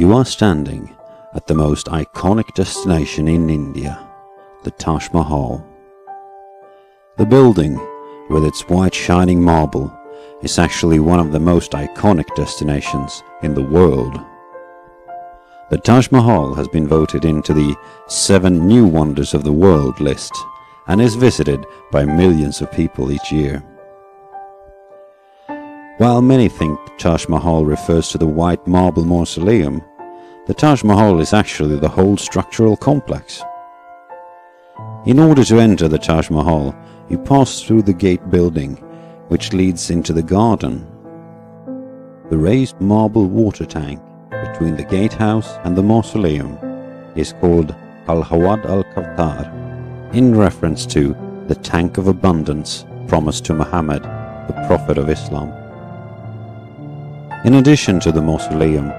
You are standing at the most iconic destination in India, the Taj Mahal. The building, with its white shining marble, is actually one of the most iconic destinations in the world. The Taj Mahal has been voted into the Seven New Wonders of the World list and is visited by millions of people each year. While many think Taj Mahal refers to the white marble mausoleum, the Taj Mahal is actually the whole structural complex. In order to enter the Taj Mahal, you pass through the gate building, which leads into the garden. The raised marble water tank between the gatehouse and the mausoleum is called Al Hawad al Kawthar, in reference to the tank of abundance promised to Muhammad, the Prophet of Islam. In addition to the mausoleum,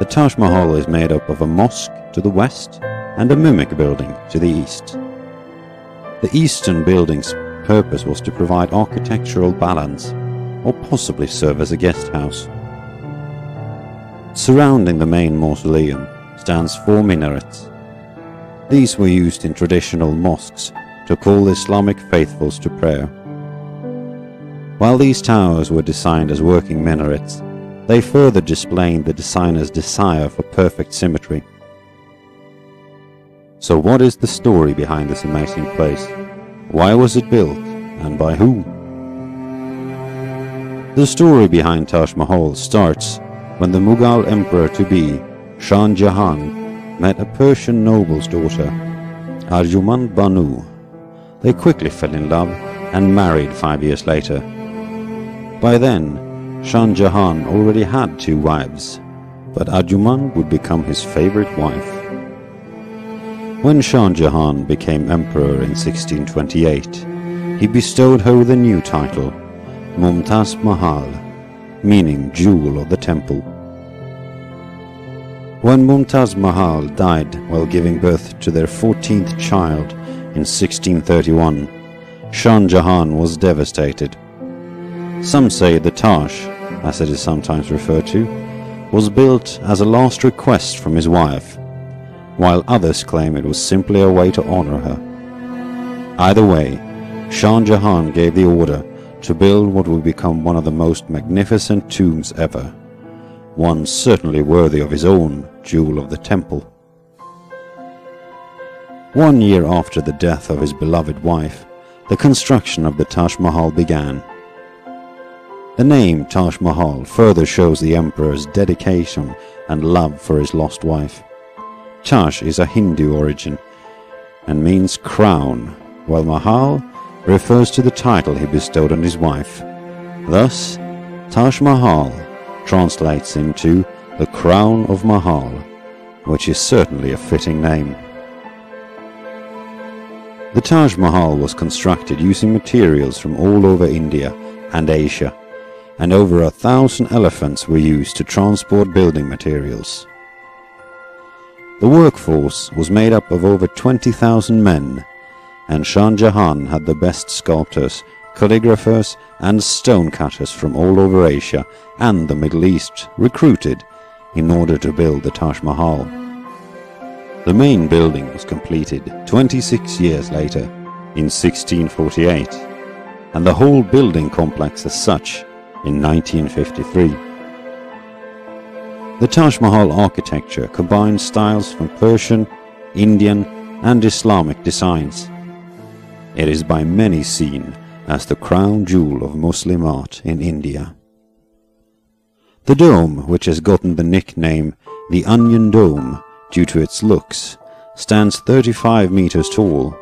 the Taj Mahal is made up of a mosque to the west and a mimic building to the east. The eastern building's purpose was to provide architectural balance or possibly serve as a guest house. Surrounding the main mausoleum stands four minarets. These were used in traditional mosques to call Islamic faithfuls to prayer. While these towers were designed as working minarets, they further displayed the designer's desire for perfect symmetry. So what is the story behind this amazing place? Why was it built and by whom? The story behind Taj Mahal starts when the Mughal emperor-to-be, Shah Jahan, met a Persian noble's daughter, Arjuman Banu. They quickly fell in love and married five years later. By then, Shah Jahan already had two wives, but Arjuman would become his favorite wife. When Shah Jahan became emperor in 1628, he bestowed her the new title, Mumtaz Mahal, meaning jewel of the temple. When Mumtaz Mahal died while giving birth to their 14th child in 1631, Shah Jahan was devastated. Some say the Taj, as it is sometimes referred to, was built as a last request from his wife, while others claim it was simply a way to honor her. Either way, Shah Jahan gave the order to build what would become one of the most magnificent tombs ever, one certainly worthy of his own jewel of the temple. One year after the death of his beloved wife, the construction of the Taj Mahal began. The name Taj Mahal further shows the emperor's dedication and love for his lost wife. Taj is a Hindu origin and means crown, while Mahal refers to the title he bestowed on his wife. Thus, Taj Mahal translates into the crown of Mahal, which is certainly a fitting name. The Taj Mahal was constructed using materials from all over India and Asia and over a thousand elephants were used to transport building materials. The workforce was made up of over 20,000 men, and Shah Jahan had the best sculptors, calligraphers and stonecutters from all over Asia and the Middle East recruited in order to build the Taj Mahal. The main building was completed 26 years later, in 1648, and the whole building complex as such in 1953. The Taj Mahal architecture combines styles from Persian, Indian and Islamic designs. It is by many seen as the crown jewel of Muslim art in India. The dome, which has gotten the nickname the Onion Dome due to its looks, stands 35 meters tall,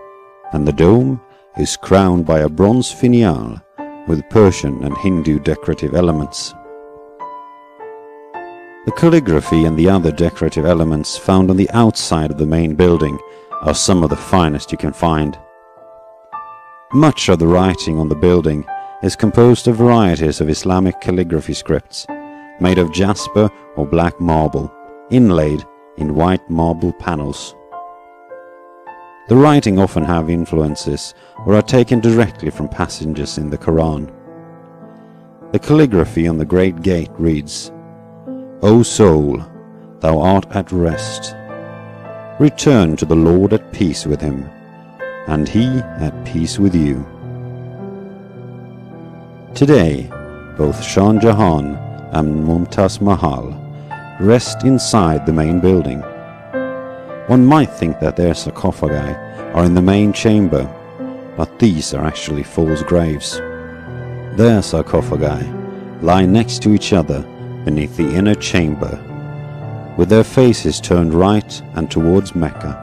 and the dome is crowned by a bronze finial with Persian and Hindu decorative elements. The calligraphy and the other decorative elements found on the outside of the main building are some of the finest you can find. Much of the writing on the building is composed of varieties of Islamic calligraphy scripts, made of jasper or black marble, inlaid in white marble panels. The writing often have influences or are taken directly from passages in the Quran. The calligraphy on the great gate reads, O soul, thou art at rest. Return to the Lord at peace with him, and he at peace with you. Today, both Shah Jahan and Mumtaz Mahal rest inside the main building. One might think that their sarcophagi are in the main chamber, but these are actually false graves. Their sarcophagi lie next to each other beneath the inner chamber, with their faces turned right and towards Mecca.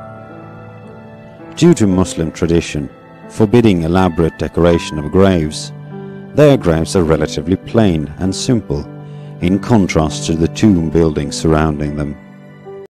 Due to Muslim tradition forbidding elaborate decoration of graves, their graves are relatively plain and simple, in contrast to the tomb buildings surrounding them.